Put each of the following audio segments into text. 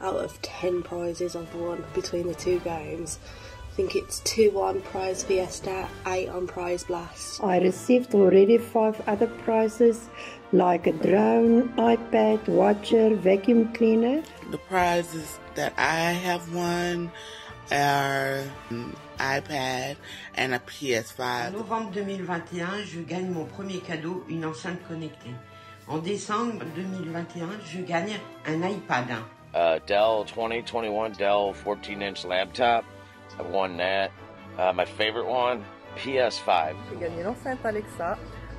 out of 10 prizes I've won between the two games. I think it's 2 on Prize Fiesta, 8 on Prize Blast. I received already five other prizes like a drone, iPad, watcher, vacuum cleaner. The prizes that I have won are an iPad and a En PS5. novembre 2021, je gagne mon premier cadeau, une enceinte connectée. En décembre 2021, je gagne un iPad. Uh, Dell 2021 Dell 14 inch laptop. I won that. Uh, my favorite one, PS5. J'ai gagné l'enceinte Alexa,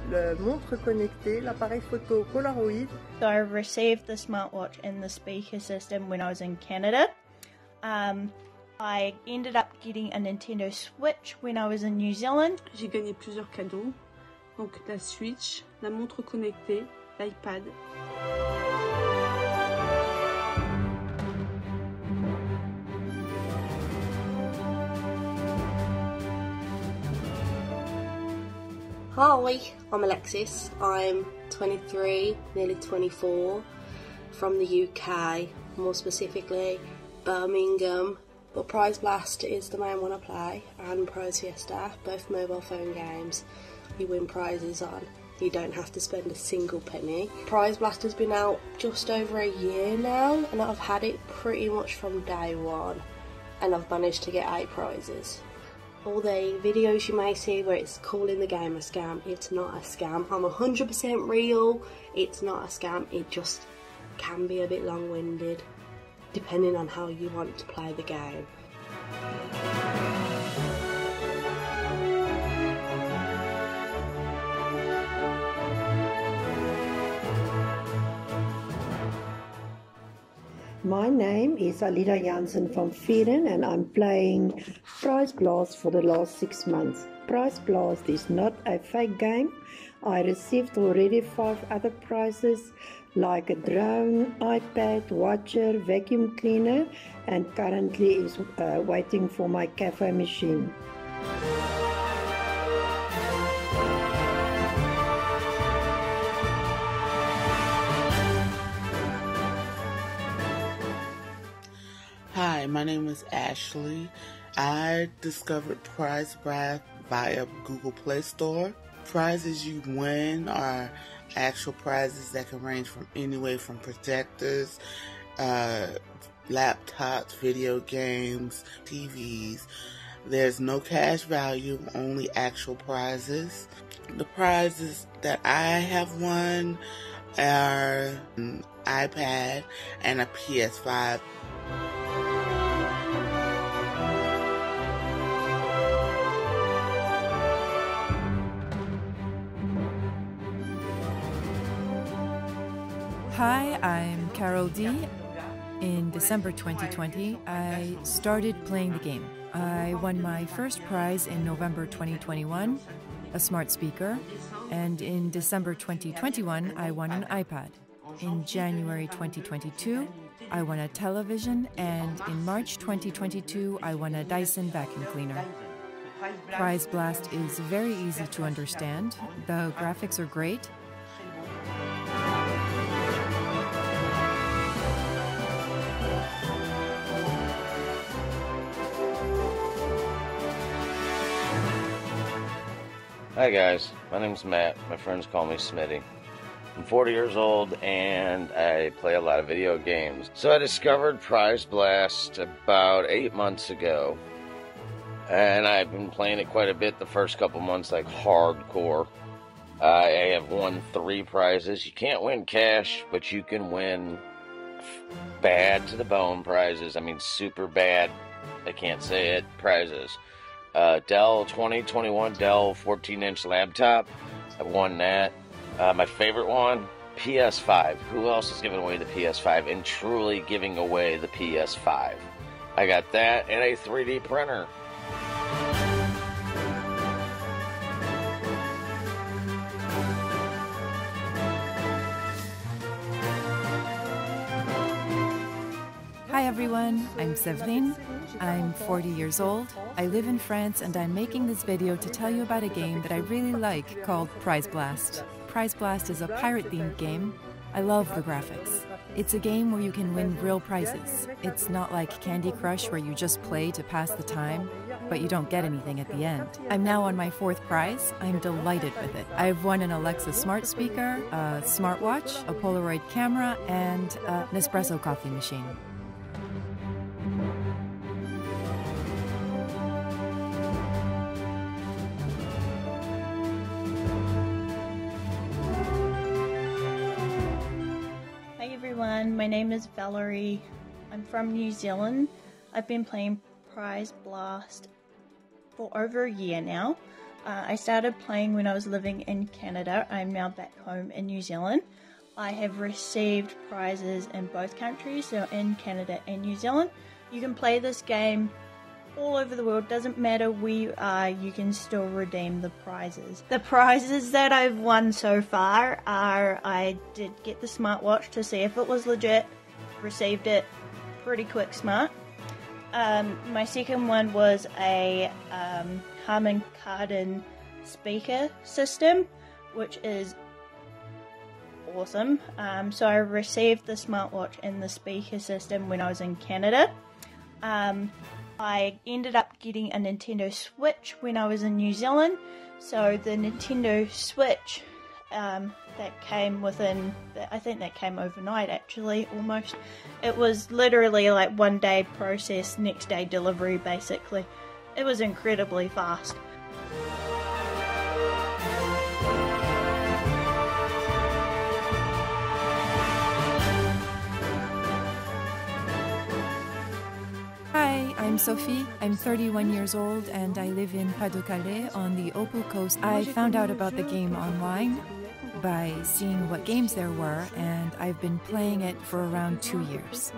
le montre connecté, l'appareil photo Polaroid. So I received the smartwatch and the speaker system when I was in Canada. Um, I ended up getting a Nintendo Switch when I was in New Zealand. J'ai gagné plusieurs cadeaux, donc la Switch, la montre connectée, l'iPad. Hi, I'm Alexis. I'm 23, nearly 24, from the UK, more specifically Birmingham. But Prize Blast is the main one I play, and Prize Fiesta, both mobile phone games. You win prizes on. You don't have to spend a single penny. Prize Blast has been out just over a year now, and I've had it pretty much from day one, and I've managed to get eight prizes all the videos you may see where it's calling the game a scam, it's not a scam. I'm 100% real, it's not a scam, it just can be a bit long winded depending on how you want to play the game. My name is Alida Jansen from Vieren and I'm playing Prize Blast for the last six months. Prize Blast is not a fake game. I received already five other prizes like a drone, iPad, watcher, vacuum cleaner and currently is uh, waiting for my cafe machine. My name is Ashley. I discovered Prize Blast via Google Play Store. Prizes you win are actual prizes that can range from anywhere from projectors, uh, laptops, video games, TVs. There's no cash value, only actual prizes. The prizes that I have won are an iPad and a PS5. Hi, I'm Carol D. In December 2020, I started playing the game. I won my first prize in November 2021, a smart speaker, and in December 2021, I won an iPad. In January 2022, I won a television, and in March 2022, I won a Dyson vacuum cleaner. Prize Blast is very easy to understand. The graphics are great. Hi guys, my name's Matt. My friends call me Smitty. I'm 40 years old and I play a lot of video games. So I discovered Prize Blast about eight months ago. And I've been playing it quite a bit the first couple months, like hardcore. I have won three prizes. You can't win cash, but you can win bad to the bone prizes. I mean, super bad. I can't say it. Prizes. Uh, Dell 2021 Dell 14 inch laptop. I won that. Uh, my favorite one, PS5. Who else is giving away the PS5 and truly giving away the PS5? I got that and a 3D printer. Hi everyone, I'm Severine. I'm 40 years old. I live in France and I'm making this video to tell you about a game that I really like called Prize Blast. Prize Blast is a pirate themed game. I love the graphics. It's a game where you can win real prizes. It's not like Candy Crush where you just play to pass the time, but you don't get anything at the end. I'm now on my fourth prize. I'm delighted with it. I've won an Alexa smart speaker, a smartwatch, a Polaroid camera, and an espresso coffee machine. My name is Valerie. I'm from New Zealand. I've been playing Prize Blast for over a year now. Uh, I started playing when I was living in Canada. I'm now back home in New Zealand. I have received prizes in both countries, so in Canada and New Zealand. You can play this game all over the world, doesn't matter where you are, you can still redeem the prizes. The prizes that I've won so far are I did get the smartwatch to see if it was legit, received it pretty quick smart. Um, my second one was a um, Harman Kardon speaker system, which is awesome. Um, so I received the smartwatch and the speaker system when I was in Canada. Um, I ended up getting a Nintendo Switch when I was in New Zealand. So the Nintendo Switch um, that came within, I think that came overnight actually, almost. It was literally like one day process, next day delivery basically. It was incredibly fast. I'm Sophie. I'm 31 years old and I live in Pas-de-Calais on the Opal Coast. I found out about the game online by seeing what games there were, and I've been playing it for around two years.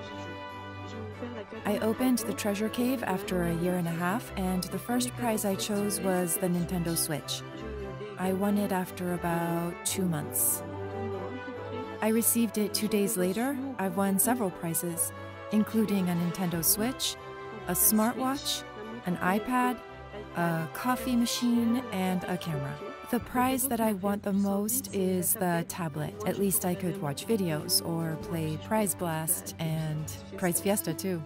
I opened the treasure cave after a year and a half, and the first prize I chose was the Nintendo Switch. I won it after about two months. I received it two days later. I've won several prizes, including a Nintendo Switch, a smartwatch, an iPad, a coffee machine, and a camera. The prize that I want the most is the tablet. At least I could watch videos or play Prize Blast and Prize Fiesta too.